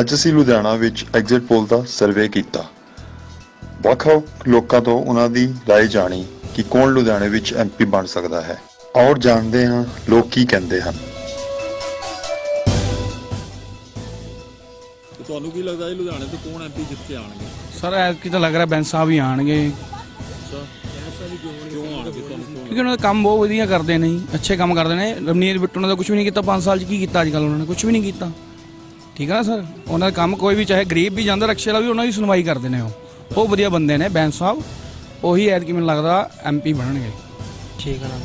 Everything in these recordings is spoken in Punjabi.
ਅੱਜ ਅਸੀਂ ਲੁਧਿਆਣਾ ਵਿੱਚ ਐਗਜ਼ਿਟ ਪੋਲ ਦਾ ਸਰਵੇ ਕੀਤਾ ਵੱਖ-ਵੱਖ ਲੋਕਾਂ ਤੋਂ ਉਹਨਾਂ ਦੀ رائے ਜਾਣੀ ਕਿ ਕੌਣ ਲੁਧਿਆਣੇ ਵਿੱਚ ਐਮਪੀ ਬਣ ਸਕਦਾ ਹੈ ਔਰ ਜਾਣਦੇ ਹਾਂ ਲੋਕ ਕੀ ਕਹਿੰਦੇ ਹਨ ਤੇ ਤੁਹਾਨੂੰ ਕੀ ਲੱਗਦਾ ਜੀ ਲੁਧਿਆਣੇ ਤੋਂ ਕੌਣ ਐਮਪੀ ਜਿੱਤ ਕੇ ਆਣਗੇ ਸਰ ਐਤਕੀ ਤਾਂ ਲੱਗ ਰਿਹਾ ਬੈਂਸ ਸਾਹਿਬ ਹੀ ਆਣਗੇ ਅੱਛਾ ਕਿਉਂ ਆਣਗੇ ਤੁਹਾਨੂੰ ਕਿਉਂ ਕਿਉਂਕਿ ਉਹਨਾਂ ਦਾ ਕੰਮ ਬਹੁਤ ਵਧੀਆ ਕਰਦੇ ਨੇ ਜੀ, ਅੱਛੇ ਕੰਮ ਕਰਦੇ ਨੇ ਰਮਨੀਤ ਬਿੱਟੂ ਨੇ ਤਾਂ ਕੁਝ ਵੀ ਨਹੀਂ ਕੀਤਾ 5 ਸਾਲ 'ਚ ਕੀ ਕੀਤਾ ਅੱਜ ਕੱਲ ਉਹਨਾਂ ਨੇ ਕੁਝ ਵੀ ਨਹੀਂ ਕੀਤਾ ਠੀਕ ਹੈ ਨਾ ਸਰ? ਉਹਨਾਂ ਦਾ ਕੰਮ ਕੋਈ ਵੀ ਚਾਹੇ ਗਰੀਬ ਵੀ ਜਾਂਦਾ ਰਕਸ਼ੇ ਵਾਲਾ ਵੀ ਉਹਨਾਂ ਦੀ ਸੁਣਵਾਈ ਕਰਦੇ ਨੇ ਉਹ। ਬਹੁਤ ਵਧੀਆ ਬੰਦੇ ਨੇ ਬੈਂਸ ਸਾਹਿਬ। ਉਹੀ ਐਤਕੀ ਮੈਨੂੰ ਲੱਗਦਾ ਐਮਪੀ ਬਣਨਗੇ। ਠੀਕ ਹੈ ਨਾ।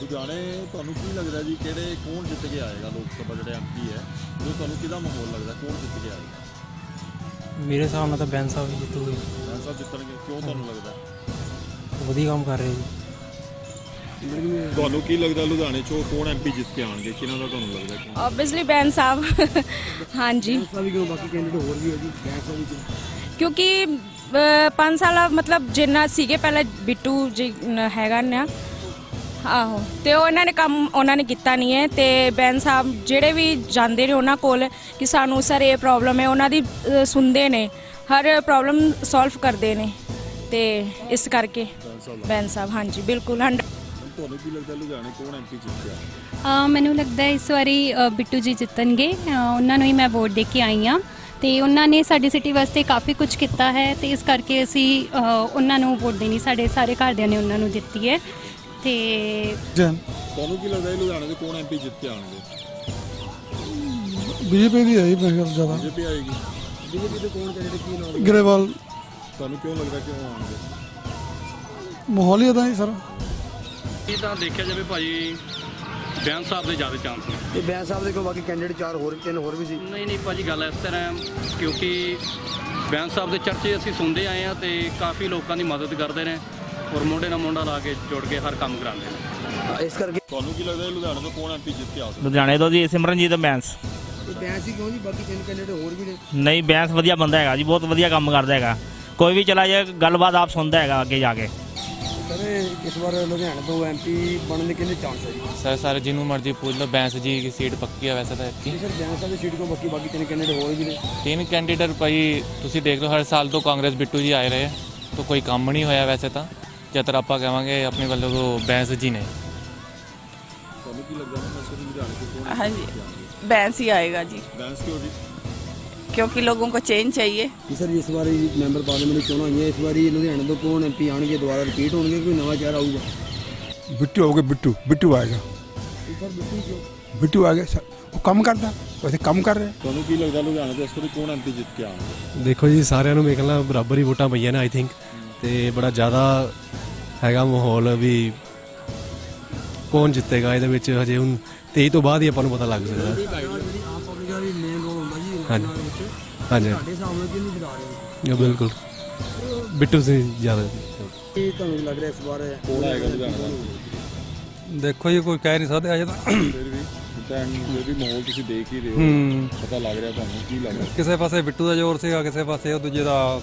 ਲੁਧਿਆਣੇ ਤੁਹਾਨੂੰ ਕੀ ਲੱਗਦਾ ਜੀ ਕਿਹੜੇ ਕੌਣ ਜਿੱਤ ਕੇ ਆਏਗਾ ਲੋਕ ਸਭਾ ਜਿਹੜੇ ਐਮਪੀ ਹੈ? ਉਹ ਤੁਹਾਨੂੰ ਕਿਹਦਾ ਮਾਹੌਲ ਲੱਗਦਾ ਕੌਣ ਜਿੱਤ ਕੇ ਆਏਗਾ? ਮੇਰੇ ਹਿਸਾਬ ਨਾਲ ਤਾਂ ਬੈਂਸ ਸਾਹਿਬ ਹੀ ਜਿੱਤੂਗੇ। ਮੈਂ ਸਭ ਜਿੱਤਣਗੇ ਕਿਉਂ ਤੁਹਾਨੂੰ ਲੱਗਦਾ? ਵਧੀਆ ਕੰਮ ਕਰ ਰਹੇ ਜੀ। ਤੁਹਾਨੂੰ ਕੀ ਲੱਗਦਾ ਲੁਧਿਆਣੇ ਚੋਂ ਕੌਣ ਐਮਪੀ ਜਿੱਤ ਕੇ ਆਣਗੇ? ਕਿਹਨਾਂ ਦਾ ਤੁਹਾਨੂੰ ਲੱਗਦਾ ਕਿ ਆਬਵੀਅਸਲੀ ਬੈਨ ਸਾਹਿਬ। ਹਾਂਜੀ। ਕਿਉਂਕਿ 5 ਸਾਲ ਮਤਲਬ ਜਿੰਨਾ ਸੀਗੇ ਪਹਿਲਾਂ ਬਿੱਟੂ ਜੀ ਹੈਗਾ ਨਾ। ਆਹੋ। ਤੇ ਉਹ ਇਹਨਾਂ ਨੇ ਕੰਮ ਉਹਨਾਂ ਨੇ ਕੀਤਾ ਨਹੀਂ ਹੈ। ਤੇ ਬੈਨ ਸਾਹਿਬ ਜਿਹੜੇ ਵੀ ਜਾਂਦੇ ਨੇ ਉਹਨਾਂ ਕੋਲ ਕਿ ਸਾਨੂੰ ਸਰ ਇਹ ਪ੍ਰੋਬਲਮ ਹੈ ਉਹਨਾਂ ਦੀ ਸੁਣਦੇ ਨੇ। ਹਰ ਪ੍ਰੋਬਲਮ ਸੋਲਵ ਕਰਦੇ ਨੇ। ਤੇ ਇਸ ਕਰਕੇ ਬੈਨ ਸਾਹਿਬ ਹਾਂਜੀ ਬਿਲਕੁਲ 100 ਤੁਹਾਨੂੰ ਕੀ ਲੱਗਦਾ ਲੁਧਿਆਣੇ ਕੌਣ ਐਮਪੀ ਜਿੱਤ ਕੇ ਆਏਗਾ ਅ, ਮੈਨੂੰ ਲੱਗਦਾ ਇਸ ਵਾਰੀ ਬਿੱਟੂ ਜੀ ਜਿੱਤਣਗੇ। ਉਹਨਾਂ ਨੂੰ ਹੀ ਮੈਂ ਵੋਟ ਦੇ ਕੇ ਆਈ ਹਾਂ। ਤੇ ਉਹਨਾਂ ਨੇ ਸਾਡੀ ਸਿਟੀ ਵਾਸਤੇ ਕਾਫੀ ਕੁਝ ਕੀਤਾ ਹੈ ਤੇ ਇਸ ਕਰਕੇ ਅਸੀਂ ਉਹਨਾਂ ਨੂੰ ਵੋਟ ਦੇਣੀ ਸਾਡੇ ਸਾਰੇ ਘਰਦਿਆਂ ਨੇ ਉਹਨਾਂ ਨੂੰ ਦਿੱਤੀ ਹੈ। ਤੇ ਤੁਹਾਨੂੰ ਕੀ ਲੱਗਦਾ ਲੁਧਿਆਣੇ ਤੋਂ ਕੌਣ ਐਮਪੀ ਜਿੱਤ ਕੇ ਆਣਗੇ ਬੀਜੇਪੀ ਦੀ ਜੀ ਮੇਰੇ ਖਿਆਲ ਜ਼ਿਆਦਾ। ਬੀਜੇਪੀ ਆਏਗੀ। ਬੀਜੇਪੀ ਦੇ ਕੌਣ ਕੈਂਡੀਡੇਟ ਕੀ ਨਾਮ ਗਰੇਵਾਲ। ਤੁਹਾਨੂੰ ਕਿਉਂ ਲੱਗਦਾ ਕਿਉਂ ਆਣਗੇ ਮਾਹੌਲ ਹੀ ਇਦਾਂ ਹੀ ਸਰ। ਇਹ ਤਾਂ ਦੇਖਿਆ ਜਾਵੇ ਭਾਜੀ ਬਿਆਨ ਸਾਹਿਬ ਦੇ ਜ਼ਿਆਦਾ ਚਾਂਸ ਨੇ। ਤੇ ਬੈਂਸ ਸਾਹਿਬ ਦੇ ਕੋਲ ਬਾਕੀ ਕੈਂਡੀਡੇਟ ਚਾਰ ਹੋਰ ਤਿੰਨ ਹੋਰ ਵੀ ਸੀ। ਨਹੀਂ ਨਹੀਂ ਭਾਜੀ ਗੱਲ ਇਸ ਤਰ੍ਹਾਂ ਕਿਉਂਕਿ ਬਿਆਨ ਸਾਹਿਬ ਦੇ ਚਰਚੇ ਅਸੀਂ ਸੁਣਦੇ ਆਏ ਆ ਤੇ ਕਾਫੀ ਲੋਕਾਂ ਦੀ ਮਦਦ ਕਰਦੇ ਨੇ ਔਰ ਮੋਢੇ ਨਾਲ ਮੋਢਾ ਲਾ ਕੇ ਜੁੜ ਕੇ ਹਰ ਕੰਮ ਕਰਾਉਂਦੇ ਨੇ। ਇਸ ਕਰਕੇ ਤੁਹਾਨੂੰ ਕੀ ਲੱਗਦਾ ਲੁਧਿਆਣੇ ਤੋਂ ਕੌਣ ਐਮਪੀ ਜਿੱਤ ਕੇ ਆ ਸਕਦਾ? ਲੁਧਿਆਣੇ ਤੋਂ ਜੀ ਸਿਮਰਨਜੀਤ ਬੈਂਸ। ਬੈਂਸ ਹੀ ਕਿਉਂ ਜੀ? ਬਾਕੀ ਤਿੰਨ ਕੈਂਡੀਡੇਟ ਹੋਰ ਵੀ ਨੇ। ਨਹੀਂ ਬੈਂਸ ਵਧੀਆ ਬੰਦਾ ਹੈਗਾ ਜੀ ਬਹੁਤ ਵਧੀਆ ਕੰਮ ਕਰਦਾ ਹੈਗਾ। ਕੋਈ ਵੀ ਚਲਾ ਜਾਏ ਗੱਲਬਾਤ ਆਪ ਸੁਣਦਾ ਹੈਗਾ ਅੱਗੇ ਜਾ ਕੇ। ਇਸ ਵਾਰ ਲੁਧਿਆਣਾ ਤੋਂ ਐਮਪੀ ਬਣਨ ਦੇ ਕਿੰਨੇ ਚਾਂਸ ਹੈ ਸਰ ਸਰ ਜਿਹਨੂੰ ਮਰਜ਼ੀ ਪੁੱਛ ਲਓ ਬੈਂਸ ਜੀ ਦੀ ਸੀਟ ਪੱਕੀ ਆ ਵੈਸੇ ਤਾਂ ਇੱਥੇ। ਸਰ ਜੈਨ ਦੀ ਸੀਟ ਕੋ ਬਾਕੀ ਬਾਕੀ ਤਿੰਨ ਕੈਂਡੀਡੇਟ ਹੋਰ ਵੀ ਨੇ। ਤਿੰਨ ਕੈਂਡੀਡੇਟ ਭਾਈ ਤੁਸੀਂ ਦੇਖ ਲਓ ਹਰ ਸਾਲ ਤੋਂ ਕਾਂਗਰਸ ਬਿੱਟੂ ਜੀ ਆਏ ਰਹੇ ਤਾਂ ਕੋਈ ਕੰਮ ਨਹੀਂ ਹੋਇਆ ਵੈਸੇ ਤਾਂ। ਜਦ ਆਪਾਂ ਕਹਾਂਗੇ ਆਪਣੇ ਵੱਲੋਂ ਉਹ ਬੈਂਸ ਜੀ ਨੇ। ਹਾਂਜੀ। ਬੈਂਸ ਹੀ ਆਏਗਾ ਜੀ। ਬੈਂਸ ਕਿਉਂ ਜੀ? ਕਿਉਂਕਿ ਲੋਕਾਂ ਕੋ ਚੇਂਜ ਚਾਹੀਏ। ਜੀ ਸਰ ਇਸ ਵਾਰੀ ਮੈਂਬਰ ਪਾਰਲੀਮੈਂਟ ਦੀ ਚੋਣਾਂ ਹੋਈਆਂ ਇਸ ਵਾਰੀ ਲੁਧਿਆਣੇ ਤੋਂ ਕੌਣ ਐਮਪੀ ਆਣਗੇ ਦੁਬਾਰਾ ਰਿਪੀਟ ਹੋਣਗੇ ਕੋਈ ਨਵਾਂ ਚਿਹਰਾ ਆਊਗਾ? ਬਿੱਟੂ ਆਊਗਾ ਬਿੱਟੂ। ਬਿੱਟੂ ਆਏਗਾ। ਬਿੱਟੂ ਆ ਗਿਆ। ਉਹ ਕੰਮ ਕਰਦਾ। ਵੈਸੇ ਕੰਮ ਕਰ ਰਿਹਾ। ਤੁਹਾਨੂੰ ਕੀ ਲੱਗਦਾ ਲੁਧਿਆਣੇ ਤੋਂ ਇਸ ਵਾਰੀ ਕੌਣ ਐਮਪੀ ਜਿੱਤ ਕੇ ਆਉਣਗੇ ਦੇਖੋ ਜੀ ਸਾਰਿਆਂ ਨੂੰ ਮੇਖਲਾ ਬਰਾਬਰ ਹੀ ਵੋਟਾਂ ਪਈਆਂ ਨੇ ਆਈ ਥਿੰਕ ਤੇ ਬੜਾ ਜ਼ਿਆਦਾ ਹੈਗਾ ਮਾਹੌਲ ਵੀ ਕੌਣ ਜਿੱਤੇਗਾ। ਇਹਦੇ ਵਿੱਚ ਹਜੇ ਹੁਣ 23 ਤੋਂ ਬਾਅਦ ਹੀ ਆਪਾਂ ਨੂੰ ਪਤਾ ਲੱਗ ਸਕਦਾ। ਹਾਂਜੀ। ਇਹ ਬਿਲਕੁਲ। ਬਿੱਟੂ ਸਿੰਘ ਜ਼ਿਆਦਾ। ਕੀ ਤੁਹਾਨੂੰ ਲੱਗ ਰਿਹਾ ਇਸ ਵਾਰ ਕੌਣ ਆਏਗਾ ਦੇਖੋ ਜੀ ਕੋਈ ਕਹਿ ਨਹੀਂ ਸਕਦੇ ਅਜੇ ਤਾਂ। ਫਿਰ ਵੀ ਤਾਂ ਫਿਰ ਵੀ ਮਾਹੌਲ ਤੁਸੀਂ ਦੇਖ ਹੀ ਰਹੇ ਹੋ ਹੂੰ। ਪਤਾ ਲੱਗ ਰਿਹਾ ਤੁਹਾਨੂੰ ਕੀ ਲੱਗ ਰਿਹਾ। ਕਿਸੇ ਪਾਸੇ ਬਿੱਟੂ ਦਾ ਜ਼ੋਰ ਸੀਗਾ ਕਿਸੇ ਪਾਸੇ ਉਹ ਦੂਜੇ ਦਾ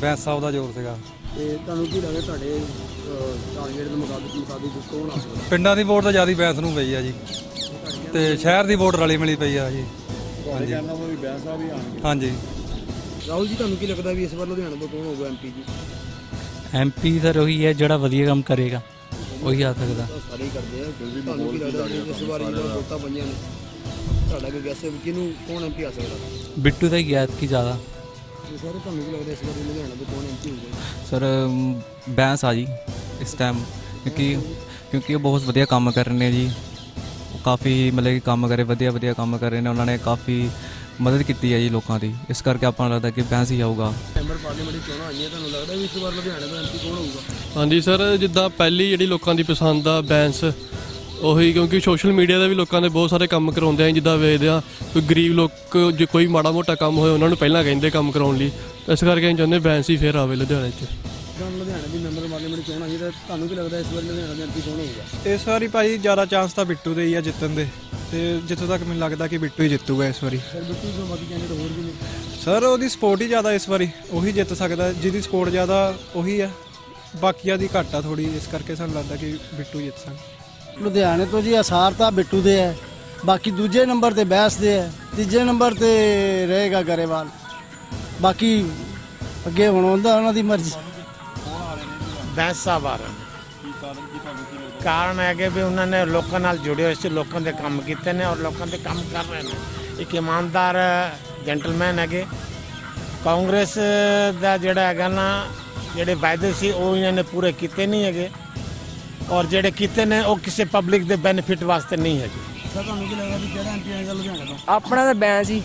ਬੈਂਸ ਸਾਹਿਬ ਦਾ ਜ਼ੋਰ ਸੀਗਾ। ਤੇ ਤੁਹਾਨੂੰ ਕੀ ਲੱਗਦਾ ਤੁਹਾਡੇ ਟਾਰਗੇਟ ਦੇ ਮੁਤਾਬਿਕ ਮੁਤਾਬਿਕ ਕੌਣ ਆ ਸਕਦਾ? ਪਿੰਡਾਂ ਦੀ ਵੋਟ ਤਾਂ ਜ਼ਿਆਦਾ ਬੈਂਸ ਨੂੰ ਪਈ ਆ ਜੀ। ਤੇ ਸ਼ਹਿਰ ਦੀ ਵੋਟ ਰਲੀ ਮਿਲੀ ਪਈ ਆ ਜੀ। ਤੁਹਾਡੇ ਕਹਿਣ ਦਾ ਵੀ ਬੈਂਸ ਸਾਹਿਬ ਹੀ ਆਣਗੇ ਹਾਂਜੀ। ਰਾਹੁਲ ਜੀ ਤੁਹਾਨੂੰ ਕੀ ਲੱਗਦਾ ਵੀ ਇਸ ਵਾਰ ਲੁਧਿਆਣਾ ਤੋਂ ਕੌਣ ਹੋਊਗਾ ਐਮਪੀ ਜੀ? ਐਮਪੀ ਤਾਂ ਉਹੀ ਹੈ ਜਿਹੜਾ ਵਧੀਆ ਕੰਮ ਕਰੇਗਾ। ਉਹੀ ਆ ਸਕਦਾ। ਤਾਂ ਸਾਰੇ ਹੀ ਕਰਦੇ ਆ। ਤੁਹਾਨੂੰ ਕੀ ਲੱਗਦਾ ਵੀ ਇਸ ਵਾਰ ਜਿਹੜਾ ਵੋਟਾਂ ਪਈਆਂ ਨੇ? ਤੁਹਾਡਾ ਕੋਈ ਗੈਸ ਹੈ ਵੀ ਕਿਹਨੂੰ ਕੌਣ ਐਮਪੀ ਆ ਸਕਦਾ? ਬਿੱਟੂ ਦਾ ਹੀ ਗਿਆ ਕੀ ਜ਼ਿਆਦਾ। ਤੇ ਸਾਰੇ ਤੁਹਾਨੂੰ ਕੀ ਲੱਗਦਾ ਇਸ ਵਾਰ ਲੁਧਿਆਣਾ ਤੋਂ ਕੌਣ ਐਮਪੀ ਹੋਊਗਾ? ਸਰ ਬੈਂਸ ਆ ਜੀ ਇਸ ਟਾਈਮ ਕਿਉਂਕਿ ਕਿਉਂਕਿ ਉਹ ਬਹੁਤ ਵਧੀਆ ਕੰਮ ਕਰ ਰਹੇ ਨੇ ਜੀ। ਕਾਫੀ ਮਤਲਬ ਕਿ ਕੰਮ ਕਰੇ ਵਧੀਆ ਵਧੀਆ ਕੰਮ ਕਰ ਰਹੇ ਨੇ ਉਹਨਾਂ ਨੇ ਕਾਫੀ ਮਦਦ ਕੀਤੀ ਹੈ ਜੀ ਲੋਕਾਂ ਦੀ। ਇਸ ਕਰਕੇ ਆਪਾਂ ਨੂੰ ਲੱਗਦਾ ਕਿ ਬੈਂਸ ਹੀ ਆਊਗਾ। ਮੈਂਬਰ ਪਾਰਲੀਮੈਂਟ ਦੀ ਚੋਣਾਂ ਆਈਆਂ ਤੁਹਾਨੂੰ ਲੱਗਦਾ ਵੀ ਇਸ ਵਾਰ ਲੁਧਿਆਣਾ ਤੋਂ ਐਮਪੀ ਕੌਣ ਹੋਊਗਾ? ਹਾਂਜੀ ਸਰ ਜਿੱਦਾਂ ਪਹਿਲੀ ਜਿਹੜੀ ਲੋਕਾਂ ਦੀ ਪਸੰਦ ਆ ਬੈਂਸ ਉਹੀ ਕਿਉਂਕਿ ਸੋਸ਼ਲ ਮੀਡੀਆ ਦੇ ਵੀ ਲੋਕਾਂ ਦੇ ਬਹੁਤ ਸਾਰੇ ਕੰਮ ਕਰਾਉਂਦੇ ਆ ਜਿੱਦਾਂ ਵੇਖਦੇ ਆ ਕੋਈ ਗਰੀਬ ਲੋਕ ਜੇ ਕੋਈ ਮਾੜਾ ਮੋਟਾ ਕੰਮ ਹੋਏ ਉਹਨਾਂ ਨੂੰ ਪਹਿਲਾਂ ਕਹਿੰਦੇ ਕੰਮ ਕਰਾਉਣ ਲਈ। ਇਸ ਕਰਕੇ ਅਸੀਂ ਚਾਹੁੰਦੇ ਬੈਂਸ ਹੀ ਫੇਰ ਆਵੇ ਲੁਧਿਆਣੇ 'ਚ। ਜਦੋਂ ਲੁਧਿਆਣਾ ਦੀ ਮੈਂਬਰ ਪਾਰਲੀਮੈਂਟ ਚੋਣਾਂ ਆਈਆਂ ਤਾਂ ਤੁਹਾਨੂੰ ਕੀ ਲੱਗਦਾ ਇਸ ਵਾਰ ਲੁਧਿਆਣਾ ਦਾ ਐਮਪੀ ਕੌਣ ਹੋਊਗਾ? ਇਸ ਵਾਰੀ ਭਾਈ ਜ਼ਿਆਦਾ ਚਾਂਸ ਤਾਂ ਬਿੱਟੂ ਦੇ ਹੀ ਆ ਜਿੱਤਣ ਦੇ ਤੇ ਜਿੱਥੋਂ ਤੱਕ ਮੈਨੂੰ ਲੱਗਦਾ ਕਿ ਬਿੱਟੂ ਹੀ ਜਿੱਤੂਗਾ ਇਸ ਵਾਰੀ। ਸਰ ਬਿੱਟੂ ਤੋਂ ਬਾਕੀ ਕੈਂਡੀਡੇਟ ਹੋਰ ਵੀ ਨੇ ਸਰ ਉਹਦੀ ਸਪੋਰਟ ਹੀ ਜ਼ਿਆਦਾ ਇਸ ਵਾਰੀ ਉਹੀ ਜਿੱਤ ਸਕਦਾ ਜਿਹਦੀ ਸਪੋਰਟ ਜ਼ਿਆਦਾ ਉਹੀ ਆ। ਬਾਕੀਆਂ ਦੀ ਘੱਟ ਆ ਥੋੜੀ ਇਸ ਕਰਕੇ ਸਾਨੂੰ ਲੱਗਦਾ ਕਿ ਬਿੱਟੂ ਜਿੱਤ ਸਕਦਾ ਲੁਧਿਆਣੇ ਤੋਂ ਜੀ ਅਸਾਰ ਤਾਂ ਬਿੱਟੂ ਦੇ ਹੈ ਬਾਕੀ ਦੂਜੇ ਨੰਬਰ ਤੇ ਬਹਿਸ ਦੇ ਹੈ ਤੀਜੇ ਨੰਬਰ ਤੇ ਰਹੇਗਾ ਗਰੇਵਾਲ। ਬਾਕੀ ਅੱਗੇ ਹੁਣ ਹੁੰਦਾ ਉਹਨਾਂ ਦੀ ਮਰਜ਼ੀ। ਬੈਂਸ ਨੇ ਕਾਰਨ ਹੈ ਕਿ ਵੀ ਉਹਨਾਂ ਨੇ ਲੋਕਾਂ ਨਾਲ ਜੁੜੇ ਹੋਏ ਸੀ ਲੋਕਾਂ ਦੇ ਕੰਮ ਕੀਤੇ ਨੇ ਔਰ ਲੋਕਾਂ ਦੇ ਕੰਮ ਕਰ ਰਹੇ ਨੇ। ਇੱਕ ਇਮਾਨਦਾਰ ਜੈਂਟਲਮੈਨ ਹੈਗੇ। ਕਾਂਗਰਸ ਦਾ ਜਿਹੜਾ ਹੈਗਾ ਨਾ ਜਿਹੜੇ ਵਾਅਦੇ ਸੀ ਉਹ ਇਹਨਾਂ ਨੇ ਪੂਰੇ ਕੀਤੇ ਨਹੀਂ ਹੈਗੇ। ਔਰ ਜਿਹੜੇ ਕੀਤੇ ਨੇ ਉਹ ਕਿਸੇ ਪਬਲਿਕ ਦੇ ਬੈਨੀਫਿਟ ਵਾਸਤੇ ਨਹੀਂ ਹੈਗੇ। ਸਰ ਤੁਹਾਨੂੰ ਕੀ ਲੱਗਦਾ ਵੀ ਕਿਹੜਾ ਐਮਪੀ ਆਏਗਾ ਲੁਧਿਆਣਾ ਤੋਂ? ਆਪਣਾ ਤਾਂ ਬੈਂਸ ਹੀ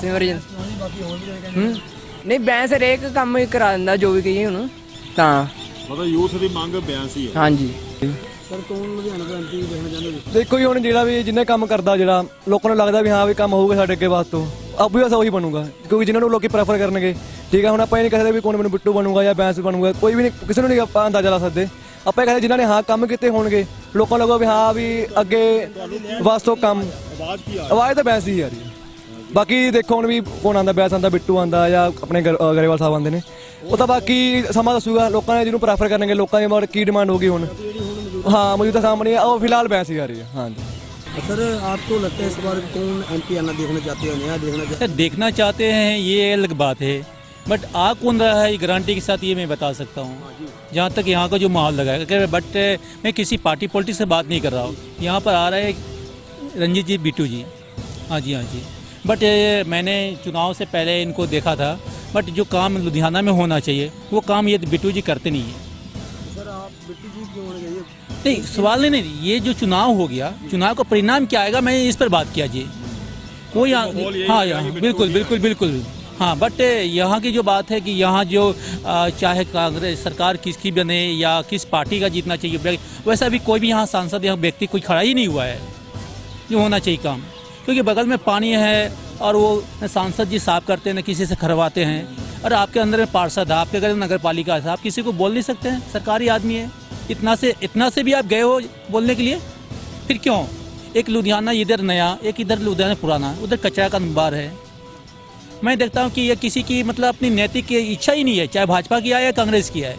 ਸਿਮਰਜਨ ਬਾਕੀ ਹੋਰ ਵੀ ਹੂੰ? ਨਹੀਂ ਬੈਂਸ ਹਰੇਕ ਕੰਮ ਹੀ ਕਰਾ ਦਿੰਦਾ ਜੋ ਵੀ ਕਹੀਏ ਹੁਣ ਤਾਂ। ਮਤਲਬ ਯੂਥ ਦੀ ਮੰਗ ਬਿਆਨ ਸੀ ਹੈ ਹਾਂਜੀ। ਸਰ ਕੌਣ ਲੁਧਿਆਣਾ ਤੋਂ ਐਮਪੀ ਦੇਖਣਾ ਚਾਹੁੰਦੇ ਜੀ ਦੇਖੋ ਜੀ ਹੁਣ ਜਿਹੜਾ ਵੀ ਜਿੰਨੇ ਕੰਮ ਕਰਦਾ ਜਿਹੜਾ ਲੋਕਾਂ ਨੂੰ ਲੱਗਦਾ ਵੀ ਹਾਂ ਵੀ ਕੰਮ ਹੋਊਗਾ ਸਾਡੇ ਅੱਗੇ ਵਾਸਤੋਂ ਆਬਵੀਅਸ ਉਹੀ ਬਣੂਗਾ। ਕਿਉਂਕਿ ਜਿਨ੍ਹਾਂ ਨੂੰ ਲੋਕੀ ਪ੍ਰੈਫਰ ਕਰਨਗੇ ਠੀਕ ਹੈ ਹੁਣ ਆਪਾਂ ਇਹ ਨਹੀਂ ਕਹਿੰਦੇ ਵੀ ਕੌਣ ਮੈਨੂੰ ਬਿੱਟੂ ਬਣੂਗਾ ਜਾਂ ਬੈਂਸ ਬਣੂਗਾ ਕੋਈ ਵੀ ਨਹੀਂ ਕਿਸੇ ਨੂੰ ਨਹੀਂ ਆਪਾਂ ਅੰਦਾਜ਼ਾ ਲਾ ਸਕਦੇ। ਆਪਾਂ ਇਹ ਕਹਿੰਦੇ ਜਿਨ੍ਹਾਂ ਨੇ ਹਾਂ ਕੰਮ ਕੀਤੇ ਹੋਣਗੇ ਲੋਕਾਂ ਨੂੰ ਲੱਗੂਗਾ ਵੀ ਹਾਂ ਵੀ ਅੱਗੇ ਵਾਸਤੋਂ ਕੰਮ। ਆਵਾਜ਼ ਕੀ ਆ ਆਵਾਜ਼ ਤਾਂ ਬੈਂਸ ਹੀ ਆ ਰਹੀ ਹੈ। ਬਾਕੀ ਦੇਖੋ ਹੁਣ ਵੀ ਕੌਣ ਆਂਦਾ ਬੈਂਸ ਆਂਦਾ ਬਿੱਟੂ ਆਂਦਾ ਜਾਂ ਆਪਣੇ ਗਰ- ਅ, ਗਰੇਵਾਲ ਸਾਹਿਬ ਆਂਦੇ ਨੇ ਉਹ ਤਾਂ ਬਾਕੀ ਸਮਾਂ ਦੱਸੂਗਾ ਲੋਕਾਂ ਨੇ ਜਿਹਨੂੰ ਪ੍ਰੈਫਰ ਕਰਨਗੇ ਲੋਕਾਂ ਦੀ ਮਰ ਕੀ ਡਿਮਾਂਡ ਹੋਗੀ ਹੁਣ ਹਾਂ ਮੌਜੂਦਾ ਸਾਹਮਣੇ ਹੈ, ਉਹ ਫਿਲਹਾਲ ਬੈਂਸ ਹੀ ਆ ਰਹੀ ਹੈ ਹਾਂਜੀ सर आपको लगता है इस बार कौन एमपी आना देखना चाहते हो नया देखना चाहते सर देखना चाहते हैं ये अलग बात है बट आ कौन रहा है गारंटी के साथ ये मैं बता सकता हूँ जहाँ तक यहाँ का जो माहौल लगा है बट मैं किसी पार्टी पॉलिटिक्स से बात नहीं कर रहा हूँ यहाँ पर आ रहे हैं रंजीत जी बिट्टू जी हाँ जी हाँ जी बट मैंने चुनाव से पहले इनको देखा था। बट जो काम लुधियाना में होना चाहिए वो काम ये बिट्टू जी करते नहीं है। सर आप बिट्टू जी क्यों होने चाहिए नहीं सवाल नहीं नहीं ये जो चुनाव हो गया चुनाव का परिणाम क्या आएगा मैं इस पर बात किया जी वो यहाँ हाँ यहाँ बिल्कुल बिल्कुल बिल्कुल बिल्कुल। हाँ बट यहाँ की जो बात है कि यहाँ जो चाहे कांग्रेस सरकार किसकी बने या किस पार्टी का जीतना चाहिए वैसा भी कोई भी यहाँ सांसद या व्यक्ति कोई खड़ा ही नहीं हुआ है। जो होना चाहिए काम। क्योंकि बगल में पानी है और वो सांसद जी साफ़ करते हैं न किसी से खरवाते हैं। और आपके अंदर में पार्षद है आपके अगर नगर पालिका है आप किसी को बोल नहीं सकते हैं। सरकारी आदमी है। इतना से इतना से भी आप गए हो बोलने के लिए? फिर क्यों? एक लुधियाना इधर नया एक इधर लुधियाना पुराना उधर कचरा का अंबार है। मैं देखता हूँ कि ये किसी की मतलब अपनी नैतिक की इच्छा ही नहीं है चाहे भाजपा की आए या कांग्रेस की आए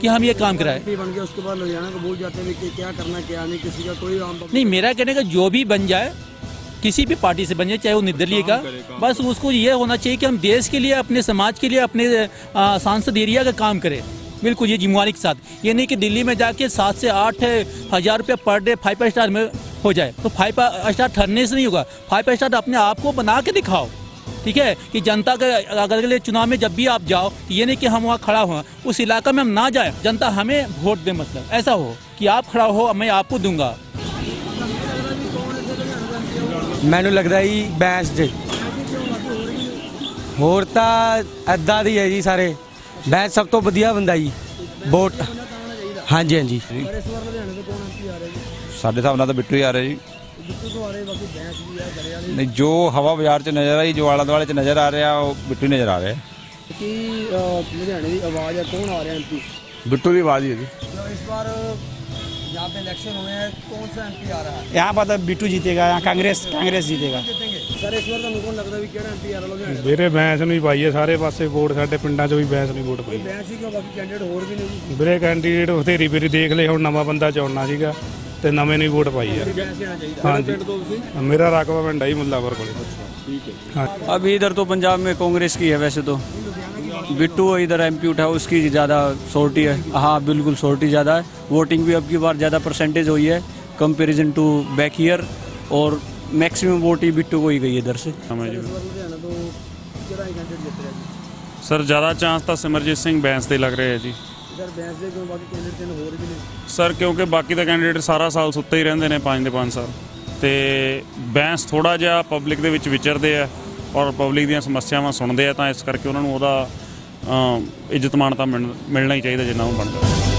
कि हम ये काम कराएँ। बन गया उसके बाद लुधियाना को भूल जाते हैं कि क्या करना क्या नहीं किसी का कोई नहीं मेरा कहने का जो भी बन जाए किसी भी पार्टी से बन जाए चाहे वो निर्दलीय का बस उसको ये होना चाहिए कि हम देश के लिए अपने समाज के लिए अपने सांसद एरिया का काम करें। बिल्कुल ये जिम्मेवारी के साथ। ये नहीं कि दिल्ली में जाके सात से आठ हज़ार रुपये पर डे फाइव स्टार में हो जाए। तो फाइव स्टार ठहरने से नहीं होगा। फाइव स्टार अपने आप को बना के दिखाओ। ठीक है? कि जनता के अगर अगले चुनाव में जब भी आप जाओ तो ये नहीं कि हम वहाँ खड़ा हुआ। उस इलाका में हम ना जाए। जनता हमें वोट दे मतलब। ऐसा हो कि आप खड़ा हो मैं आपको दूँगा। ਮੈਨੂੰ ਲੱਗਦਾ ਜੀ ਬੈਂਸ ਦੇ ਹੋਰ ਤਾਂ ਐਦਾਂ ਦੀ ਹੈ ਜੀ ਸਾਰੇ। ਬੈਂਸ ਸਭ ਤੋਂ ਵਧੀਆ ਬੰਦਾ ਜੀ। ਵੋਟ। ਹਾਂਜੀ ਹਾਂਜੀ। ਸਾਡੇ ਹਿਸਾਬ ਨਾਲ ਤਾਂ ਬਿੱਟੂ ਹੀ ਆ ਰਿਹਾ ਜੀ। ਨਹੀਂ ਜੋ ਹਵਾ ਬਾਜ਼ਾਰ 'ਚ ਨਜ਼ਰ ਆਈ ਜੋ ਆਲਾ ਦੁਆਲੇ 'ਚ ਨਜ਼ਰ ਆ ਰਿਹਾ ਉਹ ਬਿੱਟੂ ਨਜ਼ਰ ਆ ਰਿਹਾ। ਕਿ ਲੁਧਿਆਣੇ ਦੀ ਆਵਾਜ਼ ਆ ਕੌਣ ਆ ਰਿਹਾ ਬਿੱਟੂ ਦੀ ਆਵਾਜ਼ ਹੀ ਹੈ ਜੀ। ਇਸ ਵਾਰ यहाँ पे इलेक्शन हुए हैं कौन सा एमपी आ रहा है यहाँ पर तो बिट्टू जीतेगा यहाँ कांग्रेस कांग्रेस जीतेगा सर इस बार ਤੁਹਾਨੂੰ ਕੌਣ ਲੱਗਦਾ ਵੀ ਕਿਹੜਾ ਐਮਪੀ ਆ ਰਿਹਾ ਲੁਧਿਆਣੇ ਦਾ? ਵੀਰੇ ਬੈਂਸ ਨੂੰ ਹੀ ਪਾਈਏ ਸਾਰੇ ਪਾਸੇ ਵੋਟ ਸਾਡੇ ਪਿੰਡਾਂ 'ਚ ਵੀ ਬੈਂਸ ਨੂੰ ਹੀ ਵੋਟ ਕੋਈ ਪਾਈ ਬੈਂਸ ਹੀ ਕਿਉਂ ਬਾਕੀ ਕੈਂਡੀਡੇਟ ਹੋਰ ਵੀ ਨੇ ਜੀ ਵੀਰੇ ਕੈਂਡੀਡੇਟ ਬਥੇਰੀ ਵੀਰੀ ਦੇਖ ਲਏ ਹੁਣ ਨਵਾਂ ਬੰਦਾ ਚੁਣਨਾ ਸੀਗਾ ਤੇ ਨਵੇਂ ਨੂੰ ਹੀ ਵੋਟ ਪਾਈ ਆ ਬੈਂਸ ਹੀ ਆਣਾ ਚਾਹੀਦਾ ਹਾਂਜੀ ਪਿੰਡ ਤੋਂ ਤੁਸੀਂ ਮੇਰਾ ਰਕਬਾ ਪਿੰਡ ਆ ਜੀ ਮੁੱਲਾਪੁਰ ਕੋਲੇ ਠੀਕ ਹੈ हाँ अभी इधर तो पंजाब में कांग्रेस की है वैसे तो बिट्टू इधर एमपी उठा उसकी ज़्यादा सोर्टी है हाँ बिल्कुल सोर्टी ज़्यादा है वोटिंग भी अब की बार ज़्यादा परसेंटेज हुई है कंपैरिजन टू बैक ईयर और मैक्सिमम वोट ही बिट्टू को ही गई है इधर से ਇਸ ਵਾਰ ਲੁਧਿਆਣਾ ਤੋਂ ਕਿਹੜਾ ਕੈਂਡੀਡੇਟ ਜਿੱਤ ਰਿਹਾ ਜੀ ਸਰ ਜ਼ਿਆਦਾ ਚਾਂਸ ਤਾਂ ਸਿਮਰਜੀਤ ਸਿੰਘ ਬੈਂਸ ਦੇ ਲੱਗ ਰਹੇ ਹੈ ਜੀ ਸਰ ਬੈਂਸ ਦੇ ਕਿਉਂ ਬਾਕੀ ਕੈਂਡੀਡੇਟ ਤਿੰਨ ਹੋਰ ਵੀ ਨੇ ਸਰ ਕਿਉਂਕਿ ਬਾਕੀ ਤਾਂ ਕੈਂਡੀਡੇਟ ਸਾਰਾ ਸਾਲ ਸੁੱਤੇ ਹੀ ਰਹਿੰਦੇ ਨੇ 5 ਦੇ 5 ਸਾਲ ਤੇ ਬੈਂਸ ਥੋੜਾ ਜਿਹਾ ਪਬਲਿਕ ਦੇ ਵਿੱਚ ਵਿਚਰਦੇ ਆ ਔਰ ਪਬਲਿਕ ਦੀਆਂ ਸਮੱਸਿਆਵਾਂ ਸੁਣਦੇ ਆ ਤਾਂ ਇਸ ਕਰਕੇ ਉਹਨਾਂ ਨੂੰ ਉਹਦਾ ਅਮ, ਇੱਜ਼ਤ ਮਾਣ ਤਾਂ ਮਿਲ- ਮਿਲਣਾ ਹੀ ਚਾਹੀਦਾ ਜਿੰਨਾ ਉਹ ਬਣਦਾ।